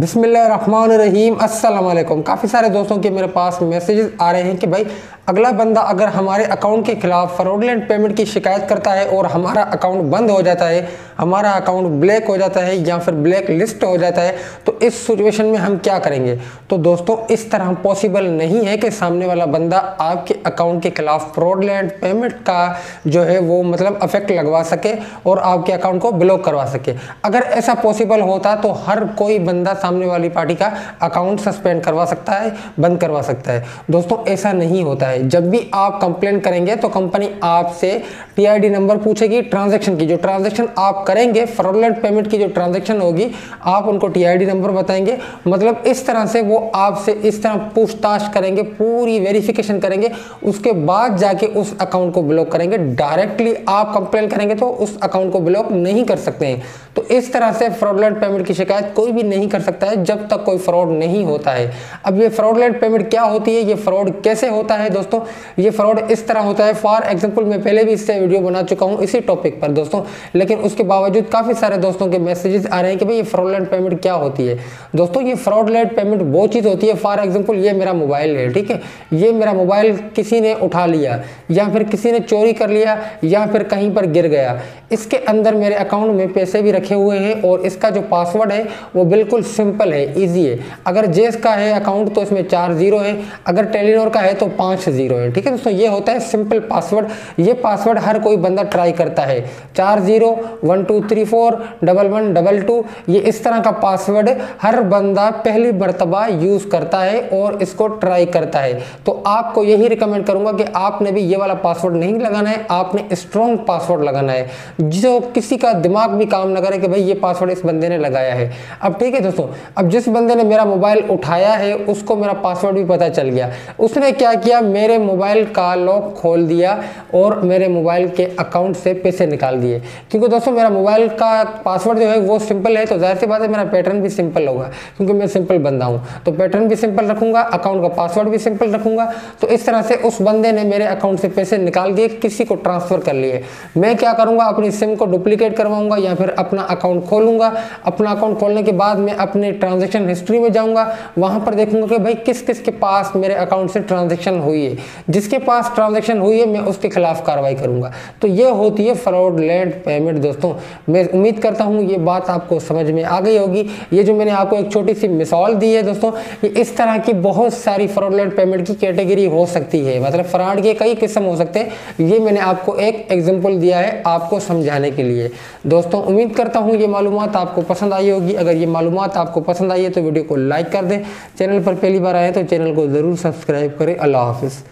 बिसमीम अस्सलाम काफ़ी सारे दोस्तों के मेरे पास मैसेजेस आ रहे हैं कि भाई अगला बंदा अगर हमारे अकाउंट के खिलाफ फ्रॉडलेंट पेमेंट की शिकायत करता है और हमारा अकाउंट बंद हो जाता है, हमारा अकाउंट ब्लैक हो जाता है या फिर ब्लैक लिस्ट हो जाता है तो इस सिचुएशन में हम क्या करेंगे? तो दोस्तों, इस तरह पॉसिबल नहीं है कि सामने वाला बंदा आपके अकाउंट के खिलाफ फ्रॉडलेंट पेमेंट का जो है वो मतलब अफेक्ट लगवा सके और आपके अकाउंट को ब्लॉक करवा सके। अगर ऐसा पॉसिबल होता तो हर कोई बंदा सामने वाली पार्टी का अकाउंट सस्पेंड करवा सकता है, बंद करवा सकता है। दोस्तों, ऐसा नहीं होता है। जब भी आप कंप्लेन करेंगे तो कंपनी आपसे टीआईडी नंबर पूछेगी ट्रांजैक्शन की। जो ट्रांजैक्शन आप करेंगे फ्रॉडलेंट पेमेंट की जो ट्रांजैक्शन होगी, आप उनको टीआईडी नंबर बताएँगे। मतलब इस तरह से वो आपसे इस तरह पूछताछ करेंगे, पूरी वेरिफिकेशन करेंगे। उसके बाद जाके उस अकाउंट को ब्लॉक करेंगे। डायरेक्टली आप कंप्लेन करेंगे तो उस अकाउंट को ब्लॉक नहीं कर सकते हैं। तो इस तरह से फ्रॉडलेंट पेमेंट की शिकायत कोई भी नहीं कर सकता है, जब तक कोई फ्रॉड नहीं होता है। अब ये फ्रॉडलेंट पेमेंट क्या होती है? ये फ्रॉड कैसे होता है दोस्तों? ये फ्रॉड इस तरह होता है। फॉर एग्ज़ाम्पल मैं पहले भी इससे वीडियो बना चुका हूँ इसी टॉपिक पर, दोस्तों। लेकिन उसके बावजूद काफ़ी सारे दोस्तों के मैसेजेस आ रहे हैं कि भाई ये फ्रॉडलैंड पेमेंट क्या होती है। दोस्तों, ये फ्रॉडलैंड पेमेंट वो चीज़ होती है। फॉर एग्ज़ाम्पल ये मेरा मोबाइल है, ठीक है? ये मेरा मोबाइल किसी ने उठा लिया। या फिर किसी ने चोरी कर लिया या फिर कहीं पर गिर गया। इसके अंदर मेरे अकाउंट में पैसे भी रखे हुए हैं और इसका जो पासवर्ड है, वो बिल्कुल सिंपल है इजी है। अगर जेस का है अकाउंट तो इसमें चार ज़ीरो है। अगर टेलीनोर का है तो पाँच ज़ीरो है। ठीक है दोस्तों, ये होता है सिंपल पासवर्ड ये पासवर्ड हर कोई बंदा ट्राई करता है। चार zero one two three four double one double two ये इस तरह का पासवर्ड हर बंदा पहली मरतबा यूज़ करता है और इसको ट्राई करता है। तो आपको यही रिकमेंड करूँगा कि आपने भी ये वाला पासवर्ड नहीं लगाना है, आपने स्ट्रॉन्ग पासवर्ड लगाना है। जो किसी का दिमाग भी काम ना करे कि भाई ये पासवर्ड इस बंदे ने लगाया है। अब ठीक है दोस्तों, अब जिस बंदे ने मेरा मोबाइल उठाया है, उसको मेरा पासवर्ड भी पता चल गया। उसने क्या किया? मेरे मोबाइल का लॉक खोल दिया और मेरे मोबाइल के अकाउंट से पैसे निकाल दिए। क्योंकि दोस्तों, मेरा मोबाइल का पासवर्ड जो है, वो सिंपल है तो ज़ाहिर सी बात है, मेरा पैटर्न भी सिंपल होगा, क्योंकि मैं सिंपल बंदा हूँ। तो पैटर्न भी सिंपल रखूँगा अकाउंट का पासवर्ड भी सिंपल रखूँगा। तो इस तरह से उस बंदे ने मेरे अकाउंट से पैसे निकाल दिए किसी को ट्रांसफ़र कर लिए। मैं क्या करूँगा? अपनी सिम को डुप्लीकेट करवाऊँगा या फिर अपना अकाउंट खोलूँगा। अपना अकाउंट खोलने के बाद मैं अपने ट्रांजेक्शन हिस्ट्री में जाऊँगा। वहाँ पर देखूँगा कि भाई किस किस के पास मेरे अकाउंट से ट्रांजेक्शन हुई है। जिसके पास ट्रांजेक्शन हुई है, मैं उसके खिलाफ कार्रवाई करूँगा। तो ये होती है फ्रॉडलेंट पेमेंट दोस्तों। मैं उम्मीद करता हूँ ये बात आपको समझ में आ गई होगी। ये जो मैंने आपको एक छोटी सी मिसाल दी है दोस्तों, ये इस तरह की बहुत सारी फ्रॉडलेंट पेमेंट की कैटेगरी हो सकती है। मतलब फ्रॉड के कई किस्म हो सकते हैं। ये मैंने आपको एक एग्ज़ाम्पल दिया है आपको समझाने के लिए। दोस्तों, उम्मीद करता हूँ ये मालूम आपको पसंद आई होगी। अगर ये मालूम आपको पसंद आई है तो वीडियो को लाइक कर दें। चैनल पर पहली बार आए तो चैनल को ज़रूर सब्सक्राइब करें। अल्लाह हाफिज़।